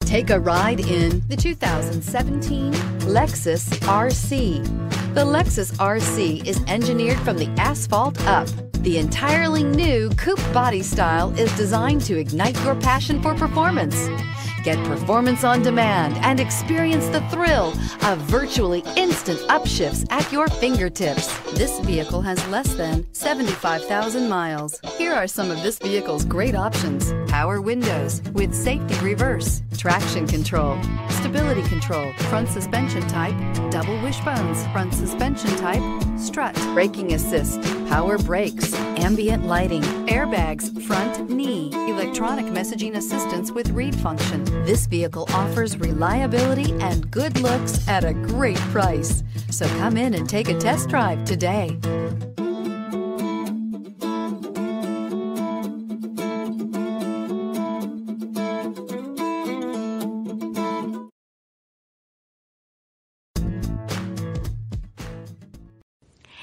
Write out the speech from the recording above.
Take a ride in the 2017 Lexus RC. The Lexus RC is engineered from the asphalt up. The entirely new coupe body style is designed to ignite your passion for performance. Get performance on demand and experience the thrill of virtually instant upshifts at your fingertips. This vehicle has less than 75,000 miles. Here are some of this vehicle's great options. Power windows with safety reverse, traction control, stability control, front suspension type, double wishbones, front suspension type, strut, braking assist, power brakes, ambient lighting, airbags, front knee, electronic messaging assistance with read function. This vehicle offers reliability and good looks at a great price. So come in and take a test drive today.